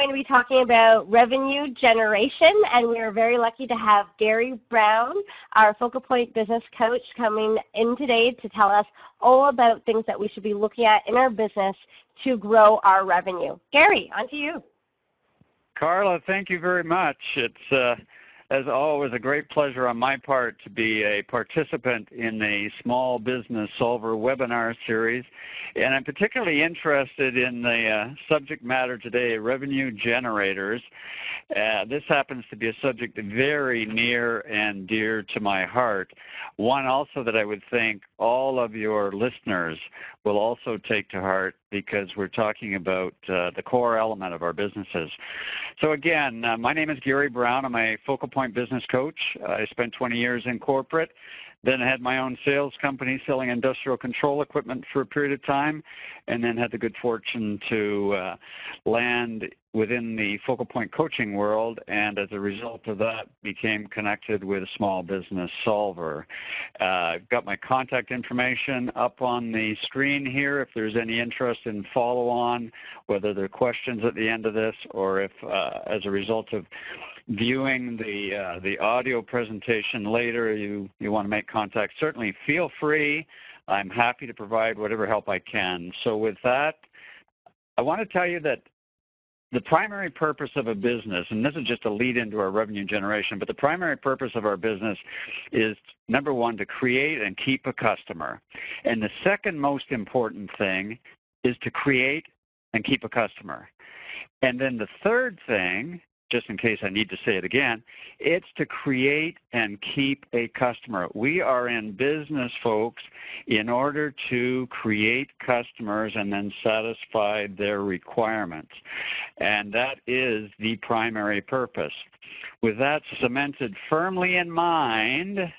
going to be talking about revenue generation, and we are very lucky to have Gary Brown, our Focal Point business coach, coming in today to tell us all about things that we should be looking at in our business to grow our revenue. Gary, on to you. Carla, thank you very much. It's uh, as always, a great pleasure on my part to be a participant in a Small Business Solver webinar series. And I'm particularly interested in the uh, subject matter today, revenue generators. Uh, this happens to be a subject very near and dear to my heart. One also that I would think all of your listeners will also take to heart because we're talking about uh, the core element of our businesses. So again, uh, my name is Gary Brown. I'm a focal point business coach. I spent 20 years in corporate. Then I had my own sales company selling industrial control equipment for a period of time, and then had the good fortune to uh, land within the focal point coaching world and as a result of that became connected with a small business solver. Uh, got my contact information up on the screen here if there's any interest in follow on whether there are questions at the end of this or if uh, as a result of viewing the uh, the audio presentation later you you want to make contact certainly feel free i'm happy to provide whatever help i can so with that I want to tell you that the primary purpose of a business, and this is just a lead into our revenue generation, but the primary purpose of our business is, number one, to create and keep a customer. And the second most important thing is to create and keep a customer. And then the third thing just in case I need to say it again, it's to create and keep a customer. We are in business, folks, in order to create customers and then satisfy their requirements. And that is the primary purpose. With that cemented firmly in mind,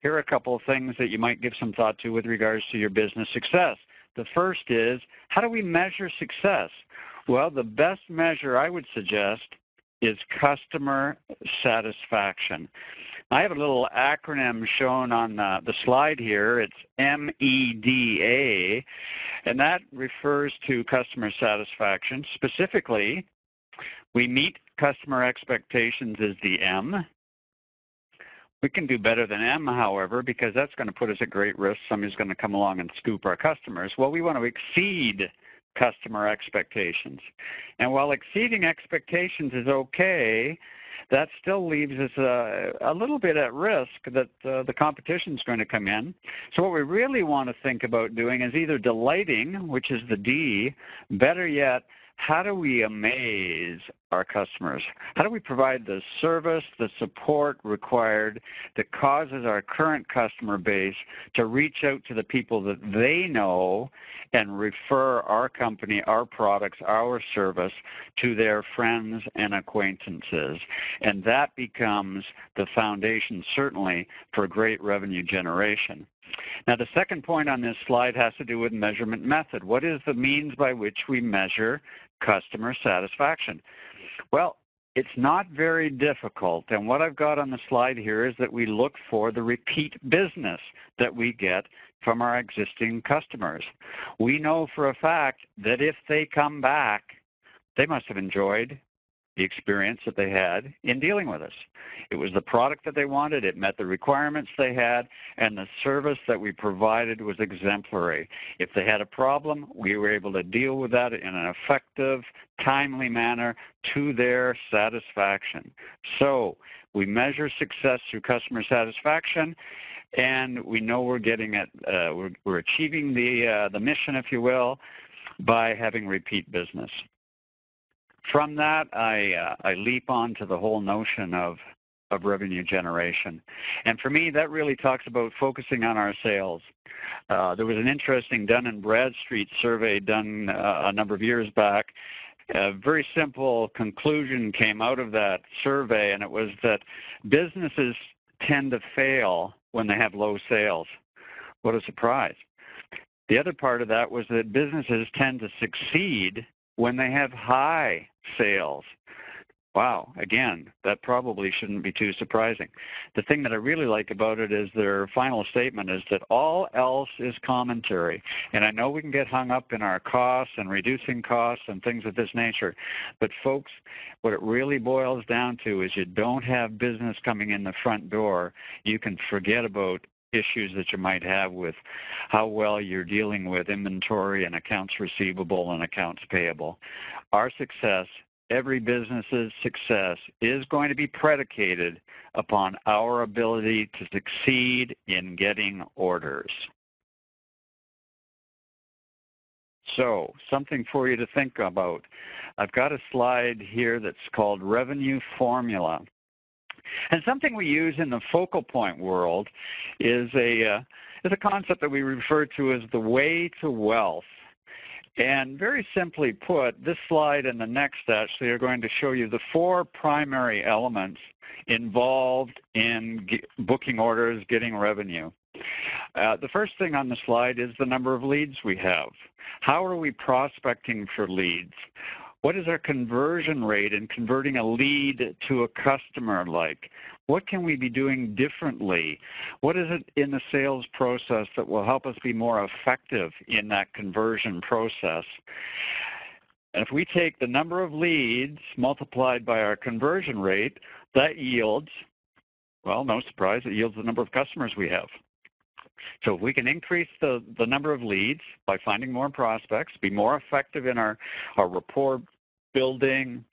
here are a couple of things that you might give some thought to with regards to your business success. The first is, how do we measure success? Well, the best measure I would suggest is customer satisfaction. I have a little acronym shown on uh, the slide here. It's MEDA, and that refers to customer satisfaction. Specifically, we meet customer expectations is the M. We can do better than M, however, because that's going to put us at great risk. Somebody's going to come along and scoop our customers. Well, we want to exceed customer expectations. And while exceeding expectations is okay, that still leaves us uh, a little bit at risk that uh, the competition is going to come in. So what we really want to think about doing is either delighting, which is the D, better yet, how do we amaze our customers? How do we provide the service, the support required that causes our current customer base to reach out to the people that they know and refer our company, our products, our service to their friends and acquaintances? And that becomes the foundation, certainly, for great revenue generation. Now the second point on this slide has to do with measurement method. What is the means by which we measure customer satisfaction? Well, it's not very difficult. And what I've got on the slide here is that we look for the repeat business that we get from our existing customers. We know for a fact that if they come back, they must have enjoyed the experience that they had in dealing with us. It was the product that they wanted, it met the requirements they had, and the service that we provided was exemplary. If they had a problem, we were able to deal with that in an effective, timely manner to their satisfaction. So we measure success through customer satisfaction, and we know we're getting it, uh, we're, we're achieving the, uh, the mission, if you will, by having repeat business from that, I, uh, I leap on to the whole notion of, of revenue generation. And for me, that really talks about focusing on our sales. Uh, there was an interesting Dun & Bradstreet survey done uh, a number of years back. A very simple conclusion came out of that survey, and it was that businesses tend to fail when they have low sales. What a surprise. The other part of that was that businesses tend to succeed when they have high sales. Wow, again, that probably shouldn't be too surprising. The thing that I really like about it is their final statement is that all else is commentary. And I know we can get hung up in our costs and reducing costs and things of this nature, but folks, what it really boils down to is you don't have business coming in the front door. You can forget about issues that you might have with how well you're dealing with inventory and accounts receivable and accounts payable. Our success every business's success is going to be predicated upon our ability to succeed in getting orders. So, something for you to think about. I've got a slide here that's called Revenue Formula. And something we use in the focal point world is a, uh, is a concept that we refer to as the way to wealth. And very simply put, this slide and the next actually are going to show you the four primary elements involved in booking orders, getting revenue. Uh, the first thing on the slide is the number of leads we have. How are we prospecting for leads? What is our conversion rate in converting a lead to a customer like? What can we be doing differently? What is it in the sales process that will help us be more effective in that conversion process? And if we take the number of leads multiplied by our conversion rate, that yields, well, no surprise, it yields the number of customers we have. So if we can increase the, the number of leads by finding more prospects, be more effective in our, our rapport building,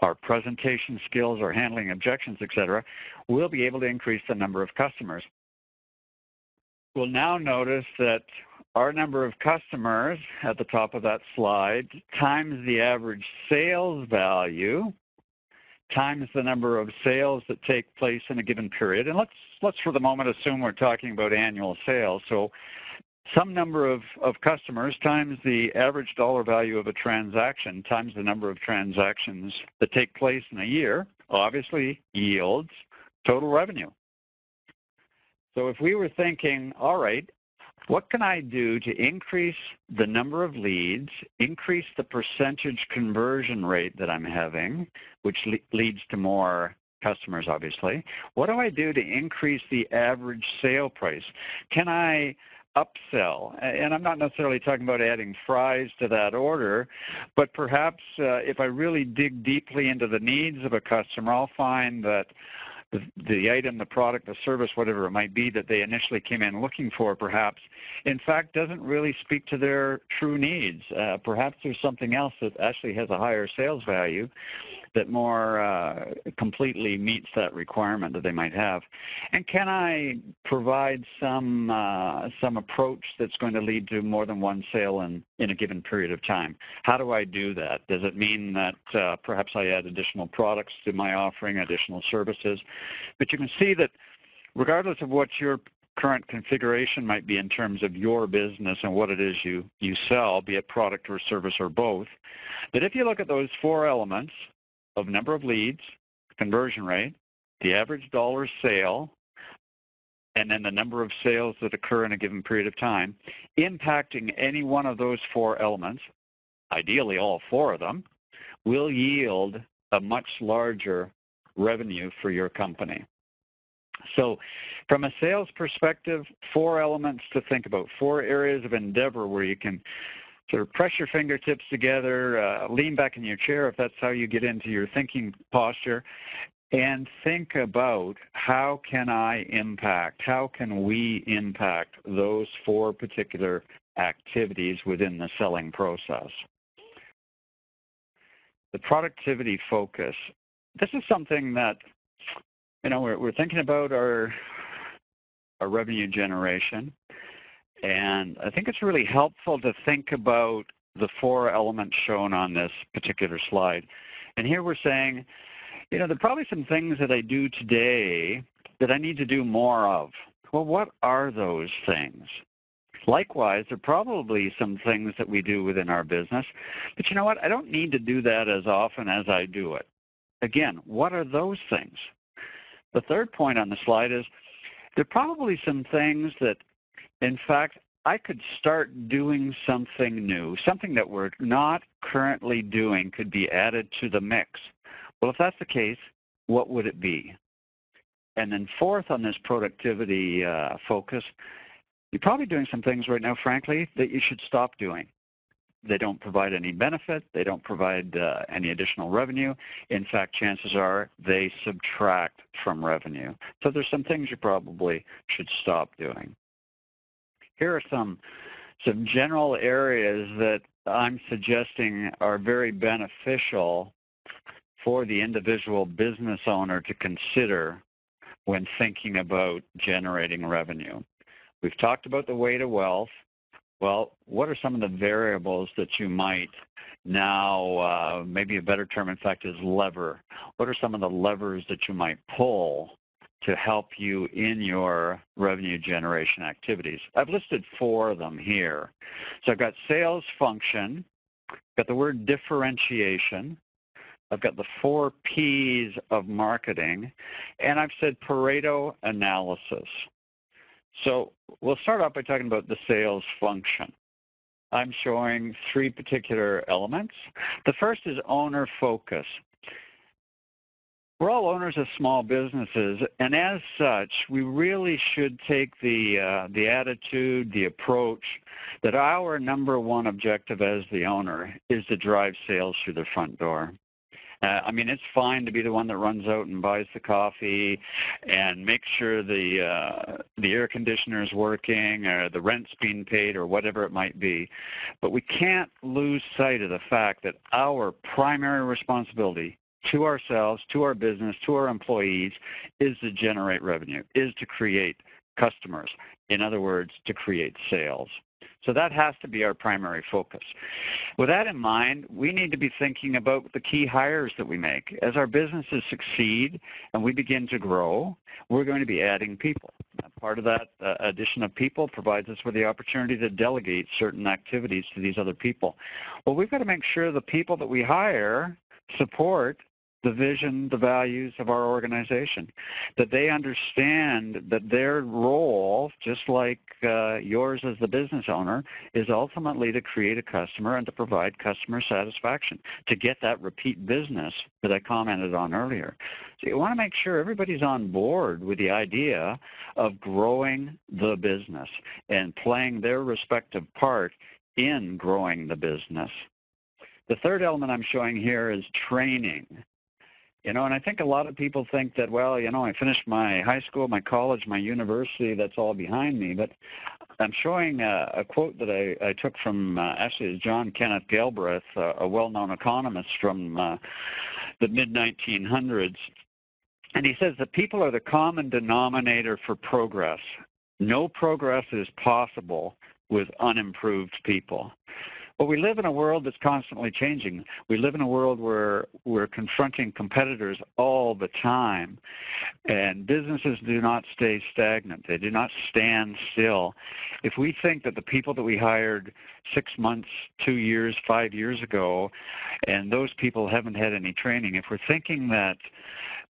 our presentation skills, our handling objections, etc., we'll be able to increase the number of customers. We'll now notice that our number of customers at the top of that slide times the average sales value times the number of sales that take place in a given period. And let's, let's for the moment assume we're talking about annual sales. So some number of, of customers times the average dollar value of a transaction times the number of transactions that take place in a year obviously yields total revenue. So if we were thinking, all right, what can I do to increase the number of leads, increase the percentage conversion rate that I'm having, which le leads to more customers, obviously. What do I do to increase the average sale price? Can I upsell. And I'm not necessarily talking about adding fries to that order, but perhaps uh, if I really dig deeply into the needs of a customer, I'll find that the, the item, the product, the service, whatever it might be that they initially came in looking for perhaps, in fact doesn't really speak to their true needs. Uh, perhaps there's something else that actually has a higher sales value that more uh, completely meets that requirement that they might have? And can I provide some uh, some approach that's going to lead to more than one sale in, in a given period of time? How do I do that? Does it mean that uh, perhaps I add additional products to my offering, additional services? But you can see that regardless of what your current configuration might be in terms of your business and what it is you, you sell, be it product or service or both. that if you look at those four elements, of number of leads, conversion rate, the average dollar sale, and then the number of sales that occur in a given period of time, impacting any one of those four elements, ideally all four of them, will yield a much larger revenue for your company. So from a sales perspective, four elements to think about, four areas of endeavor where you can sort of press your fingertips together, uh, lean back in your chair if that's how you get into your thinking posture, and think about how can I impact, how can we impact those four particular activities within the selling process. The productivity focus. This is something that, you know, we're, we're thinking about our, our revenue generation. And I think it's really helpful to think about the four elements shown on this particular slide. And here we're saying, you know, there are probably some things that I do today that I need to do more of. Well, what are those things? Likewise, there are probably some things that we do within our business, but you know what? I don't need to do that as often as I do it. Again, what are those things? The third point on the slide is there are probably some things that in fact, I could start doing something new. Something that we're not currently doing could be added to the mix. Well, if that's the case, what would it be? And then fourth on this productivity uh, focus, you're probably doing some things right now, frankly, that you should stop doing. They don't provide any benefit. They don't provide uh, any additional revenue. In fact, chances are they subtract from revenue. So there's some things you probably should stop doing. Here are some some general areas that I'm suggesting are very beneficial for the individual business owner to consider when thinking about generating revenue. We've talked about the way to wealth. Well, what are some of the variables that you might now, uh, maybe a better term in fact is lever. What are some of the levers that you might pull to help you in your revenue generation activities? I've listed four of them here. So I've got sales function, got the word differentiation, I've got the four P's of marketing, and I've said Pareto analysis. So we'll start off by talking about the sales function. I'm showing three particular elements. The first is owner focus. We're all owners of small businesses, and as such, we really should take the uh, the attitude, the approach that our number one objective as the owner is to drive sales through the front door. Uh, I mean, it's fine to be the one that runs out and buys the coffee and make sure the uh, the air conditioner is working or the rent's being paid or whatever it might be. But we can't lose sight of the fact that our primary responsibility to ourselves, to our business, to our employees is to generate revenue, is to create customers. In other words, to create sales. So that has to be our primary focus. With that in mind, we need to be thinking about the key hires that we make. As our businesses succeed and we begin to grow, we're going to be adding people. Part of that uh, addition of people provides us with the opportunity to delegate certain activities to these other people. Well, we've got to make sure the people that we hire support the vision, the values of our organization, that they understand that their role, just like uh, yours as the business owner, is ultimately to create a customer and to provide customer satisfaction, to get that repeat business that I commented on earlier. So you want to make sure everybody's on board with the idea of growing the business and playing their respective part in growing the business. The third element I'm showing here is training. You know, and I think a lot of people think that, well, you know, I finished my high school, my college, my university, that's all behind me. But I'm showing a, a quote that I, I took from, uh, actually, John Kenneth Galbraith, a well-known economist from uh, the mid-1900s. And he says that people are the common denominator for progress. No progress is possible with unimproved people. But we live in a world that's constantly changing. We live in a world where we're confronting competitors all the time. And businesses do not stay stagnant. They do not stand still. If we think that the people that we hired six months, two years, five years ago, and those people haven't had any training, if we're thinking that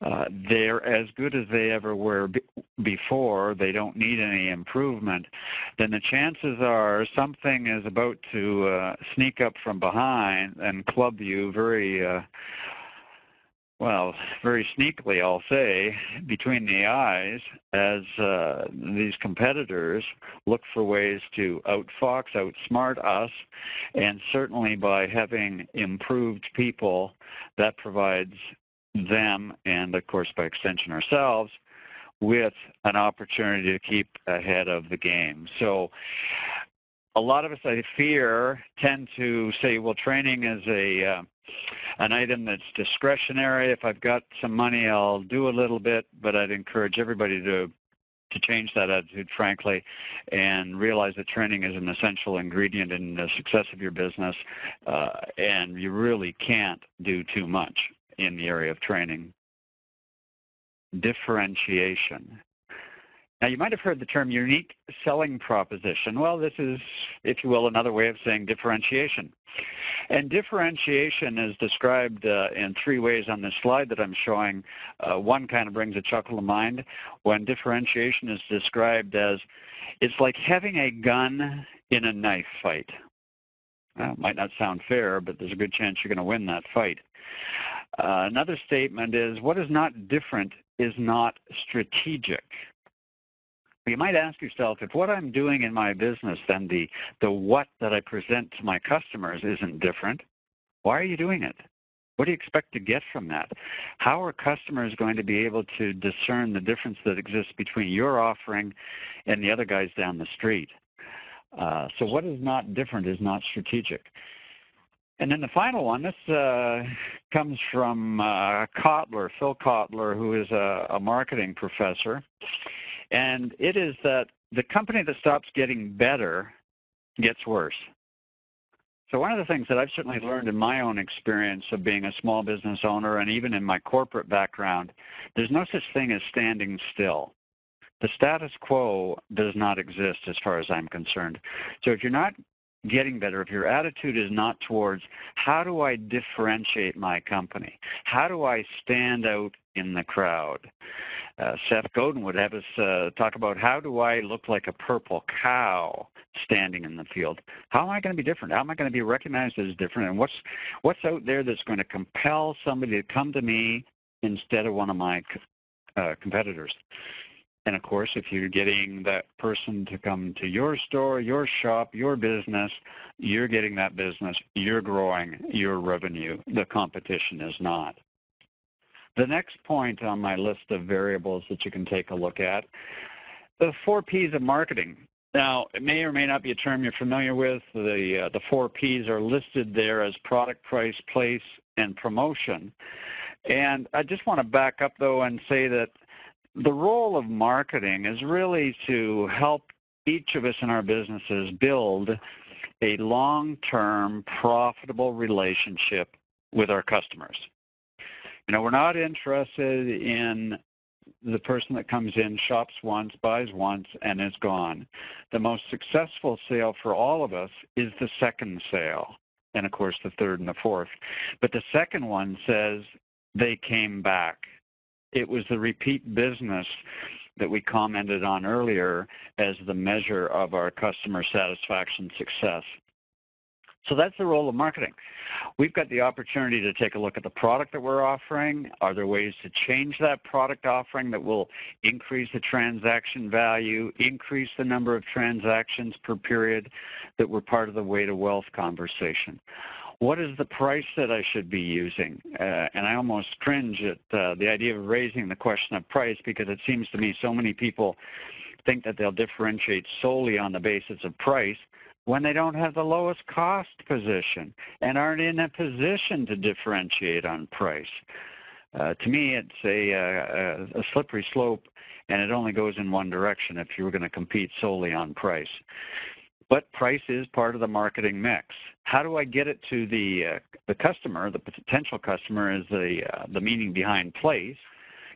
uh, they're as good as they ever were b- before, they don't need any improvement, then the chances are something is about to uh, sneak up from behind and club you very, uh, well, very sneakily, I'll say, between the eyes as uh, these competitors look for ways to outfox, outsmart us, and certainly by having improved people, that provides them and, of course, by extension ourselves, with an opportunity to keep ahead of the game. So a lot of us, I fear, tend to say, well, training is a uh, an item that's discretionary. If I've got some money, I'll do a little bit, but I'd encourage everybody to to change that attitude, frankly, and realize that training is an essential ingredient in the success of your business, uh, and you really can't do too much in the area of training. Differentiation. Now, you might have heard the term unique selling proposition. Well, this is, if you will, another way of saying differentiation. And differentiation is described uh, in three ways on this slide that I'm showing. Uh, one kind of brings a chuckle to mind when differentiation is described as it's like having a gun in a knife fight. Well, it might not sound fair, but there's a good chance you're going to win that fight. Uh, another statement is what is not different is not strategic. You might ask yourself, if what I'm doing in my business, then the, the what that I present to my customers isn't different, why are you doing it? What do you expect to get from that? How are customers going to be able to discern the difference that exists between your offering and the other guys down the street? Uh, so what is not different is not strategic. And then the final one, this uh, comes from uh, Kotler, Phil Kotler, who is a, a marketing professor. And it is that the company that stops getting better gets worse. So one of the things that I've certainly learned in my own experience of being a small business owner and even in my corporate background, there's no such thing as standing still. The status quo does not exist as far as I'm concerned. So if you're not getting better, if your attitude is not towards how do I differentiate my company? How do I stand out in the crowd? Uh, Seth Godin would have us uh, talk about how do I look like a purple cow standing in the field? How am I going to be different? How am I going to be recognized as different? And what's what's out there that's going to compel somebody to come to me instead of one of my uh, competitors? And of course, if you're getting that person to come to your store, your shop, your business, you're getting that business, you're growing your revenue. The competition is not. The next point on my list of variables that you can take a look at, the four P's of marketing. Now, it may or may not be a term you're familiar with. The, uh, the four P's are listed there as product, price, place, and promotion. And I just want to back up, though, and say that the role of marketing is really to help each of us in our businesses build a long-term profitable relationship with our customers. You know, we're not interested in the person that comes in, shops once, buys once, and is gone. The most successful sale for all of us is the second sale, and of course the third and the fourth. But the second one says they came back it was the repeat business that we commented on earlier as the measure of our customer satisfaction success. So that's the role of marketing. We've got the opportunity to take a look at the product that we're offering. Are there ways to change that product offering that will increase the transaction value, increase the number of transactions per period that were part of the way to wealth conversation? What is the price that I should be using? Uh, and I almost cringe at uh, the idea of raising the question of price because it seems to me so many people think that they'll differentiate solely on the basis of price when they don't have the lowest cost position and aren't in a position to differentiate on price. Uh, to me, it's a, uh, a, a slippery slope, and it only goes in one direction if you're going to compete solely on price. But price is part of the marketing mix. How do I get it to the uh, the customer? The potential customer is the uh, the meaning behind place.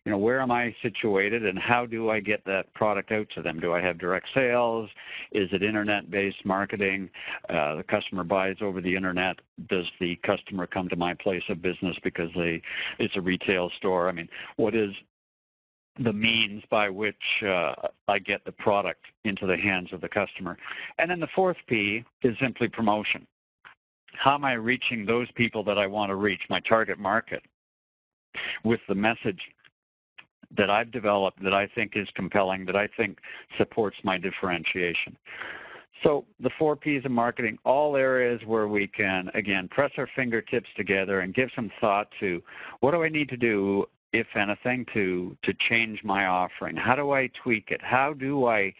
You know, where am I situated, and how do I get that product out to them? Do I have direct sales? Is it internet-based marketing? Uh, the customer buys over the internet. Does the customer come to my place of business because they it's a retail store? I mean, what is the means by which uh, I get the product into the hands of the customer. And then the fourth P is simply promotion. How am I reaching those people that I want to reach, my target market, with the message that I've developed that I think is compelling, that I think supports my differentiation. So the four Ps of marketing, all areas where we can, again, press our fingertips together and give some thought to what do I need to do if anything, to to change my offering? How do I tweak it? How do I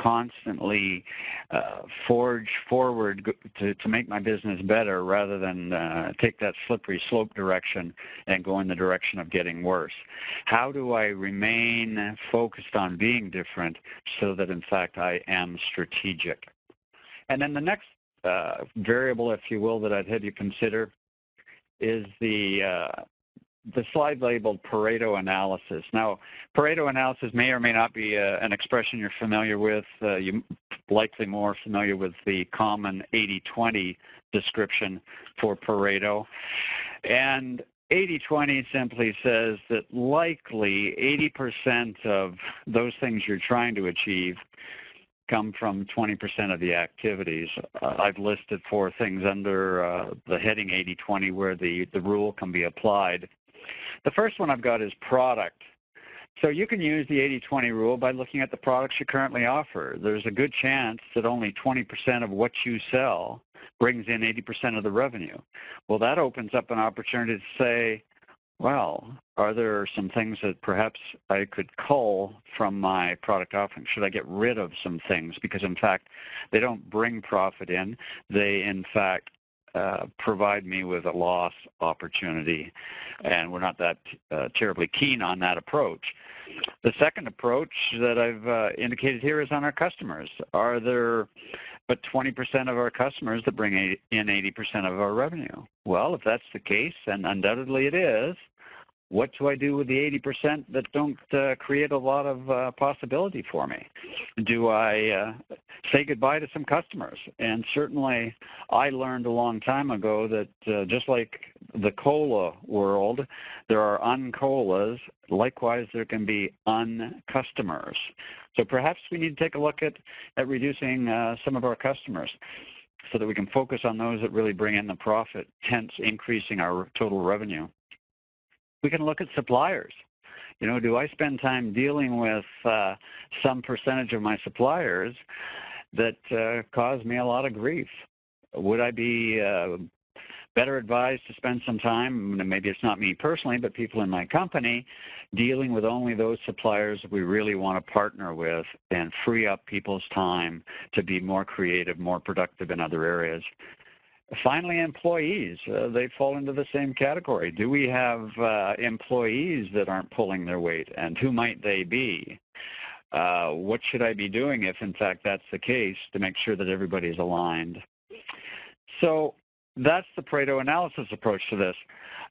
constantly uh, forge forward to, to make my business better rather than uh, take that slippery slope direction and go in the direction of getting worse? How do I remain focused on being different so that, in fact, I am strategic? And then the next uh, variable, if you will, that I'd have you consider is the uh, the slide labeled Pareto analysis. Now, Pareto analysis may or may not be a, uh, an expression you're familiar with. Uh, you're likely more familiar with the common 80-20 description for Pareto. And 80-20 simply says that likely 80% of those things you're trying to achieve come from 20% of the activities. Uh, I've listed four things under uh, the heading 80-20 where the, the rule can be applied. The first one I've got is product. So you can use the 80-20 rule by looking at the products you currently offer. There's a good chance that only 20% of what you sell brings in 80% of the revenue. Well, that opens up an opportunity to say, well, are there some things that perhaps I could cull from my product offering? Should I get rid of some things? Because in fact, they don't bring profit in. They in fact uh, provide me with a loss opportunity, and we're not that uh, terribly keen on that approach. The second approach that I've uh, indicated here is on our customers. Are there but 20% of our customers that bring in 80% of our revenue? Well, if that's the case, and undoubtedly it is, what do I do with the 80% that don't uh, create a lot of uh, possibility for me? Do I uh, say goodbye to some customers? And certainly I learned a long time ago that uh, just like the cola world, there are uncolas. Likewise, there can be uncustomers. So perhaps we need to take a look at, at reducing uh, some of our customers so that we can focus on those that really bring in the profit, hence increasing our total revenue we can look at suppliers. You know, do I spend time dealing with uh, some percentage of my suppliers that uh, cause me a lot of grief? Would I be uh, better advised to spend some time, maybe it's not me personally, but people in my company, dealing with only those suppliers we really want to partner with and free up people's time to be more creative, more productive in other areas? Finally, employees. Uh, they fall into the same category. Do we have uh, employees that aren't pulling their weight, and who might they be? Uh, what should I be doing if, in fact, that's the case to make sure that everybody's aligned? So that's the Pareto analysis approach to this.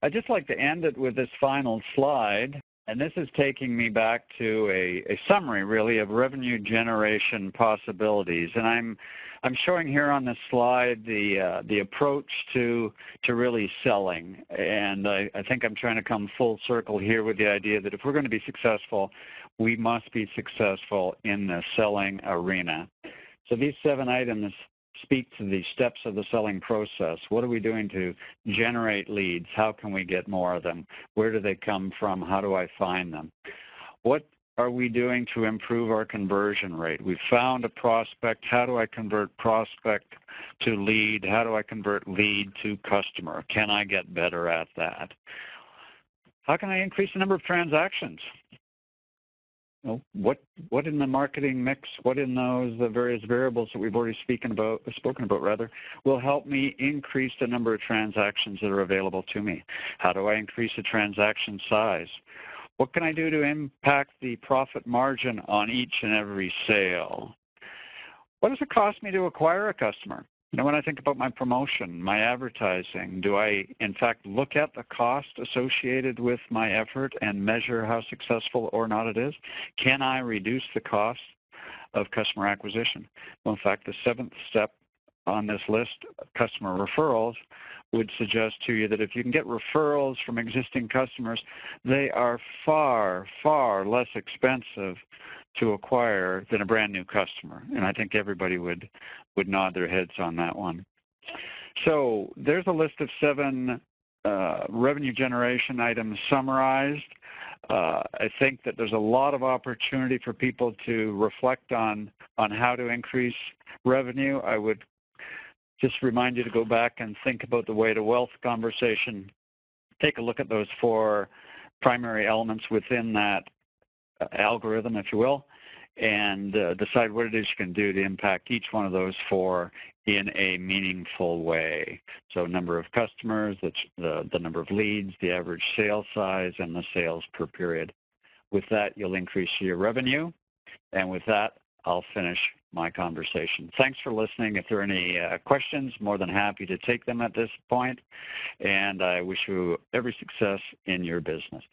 I'd just like to end it with this final slide. And this is taking me back to a, a summary, really, of revenue generation possibilities. And I'm I'm showing here on this slide the uh, the approach to to really selling, and I, I think I'm trying to come full circle here with the idea that if we're going to be successful, we must be successful in the selling arena. So these seven items speak to the steps of the selling process. What are we doing to generate leads? How can we get more of them? Where do they come from? How do I find them? What are we doing to improve our conversion rate? We found a prospect. How do I convert prospect to lead? How do I convert lead to customer? Can I get better at that? How can I increase the number of transactions? Well, what what in the marketing mix, what in those the various variables that we've already spoken about, spoken about rather, will help me increase the number of transactions that are available to me? How do I increase the transaction size? What can I do to impact the profit margin on each and every sale? What does it cost me to acquire a customer? Know, when I think about my promotion, my advertising, do I in fact look at the cost associated with my effort and measure how successful or not it is? Can I reduce the cost of customer acquisition? Well, in fact, the seventh step on this list, customer referrals, would suggest to you that if you can get referrals from existing customers, they are far, far less expensive to acquire than a brand new customer. And I think everybody would, would nod their heads on that one. So there's a list of seven uh, revenue generation items summarized. Uh, I think that there's a lot of opportunity for people to reflect on, on how to increase revenue. I would just remind you to go back and think about the way to wealth conversation. Take a look at those four primary elements within that uh, algorithm, if you will, and uh, decide what it is you can do to impact each one of those four in a meaningful way. So number of customers, the, the, the number of leads, the average sale size, and the sales per period. With that, you'll increase your revenue. And with that, I'll finish my conversation. Thanks for listening. If there are any uh, questions, more than happy to take them at this point. And I wish you every success in your business.